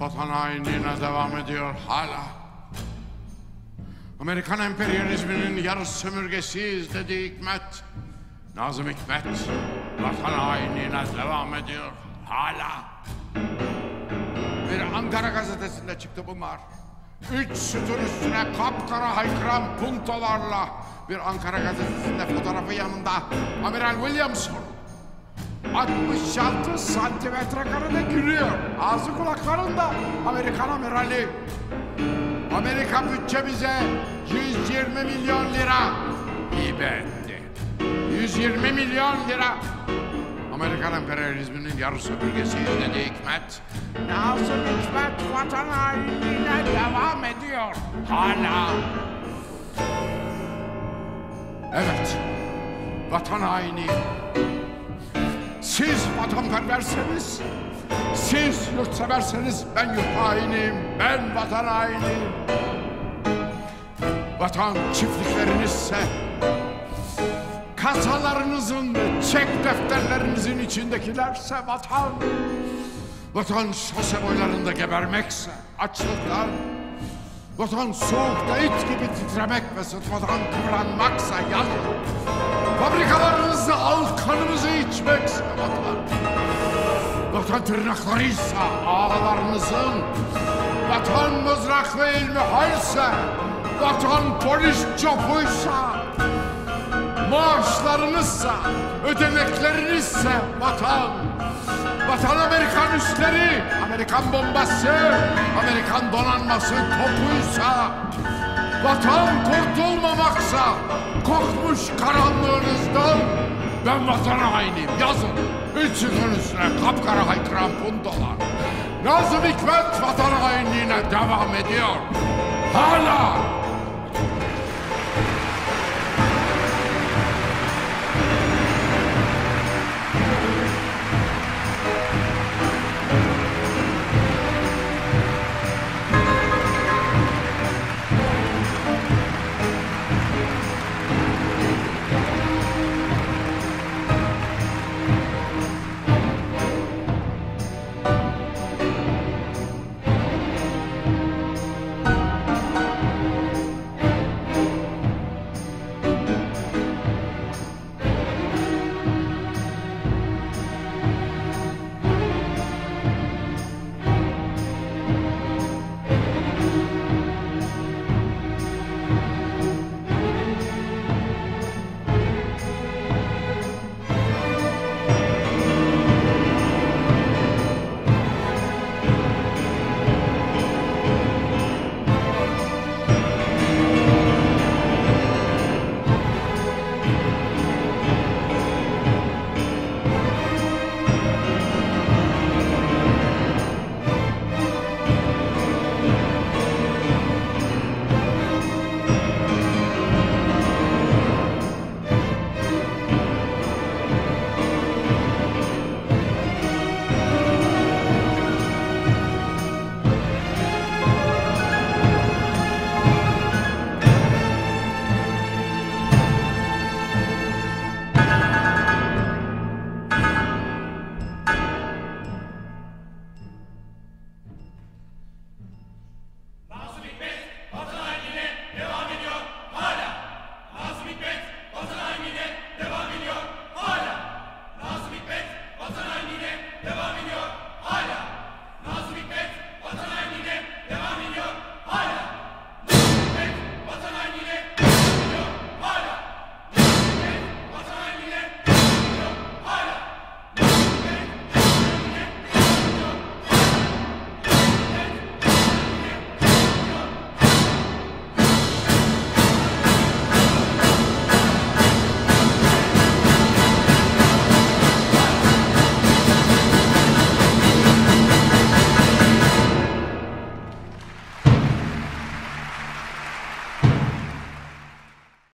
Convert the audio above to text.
hainliğine devam ediyor hala. Amerikan emperyalizminin yarı sömürgesiyiz dedi Hikmet. Nazım Hikmet vatan hainliğine devam ediyor hala. Bir Ankara gazetesinde çıktı bunlar. Üç sütun üstüne kapkara haykıran puntolarla bir Ankara gazetesinde fotoğrafı yanında Amiral Williamson 66 santimetre karede gülüyor. Ağzı kulaklarında Amerikan amirali. Amerika bütçemize 120 milyon lira hibe etti. 120 milyon lira. Amerikan emperyalizminin yarı sömürgesiyiz dedi Hikmet. Nazım Hikmet vatan hainliğine devam ediyor. Hala. Evet. Vatan haini. Siz vatanperverseniz, siz yurtseverseniz ben yurt hainiyim, ben vatan hainiyim. Vatan çiftliklerinizse, kasalarınızın, çek defterlerinizin içindekilerse vatan. Vatan şose boylarında gebermekse açlıktan, vatan soğukta it gibi titremek ve sıtmadan kıvranmaksa yazın. Fabrikalarınızda al Vatan tırnaklarıysa ağalarınızın, vatan mızrak ilmi halse, vatan polis çopuysa, maaşlarınızsa, ödemeklerinizse vatan. Vatan Amerikan üsleri, Amerikan bombası, Amerikan donanması topuysa, vatan kurtulmamaksa, korkmuş karanlığınızdan, ben vatan hainiyim yazın. Üç sütun üstüne kapkara haykıran puntolar. Nazım Hikmet vatan hainliğine devam ediyor. Hala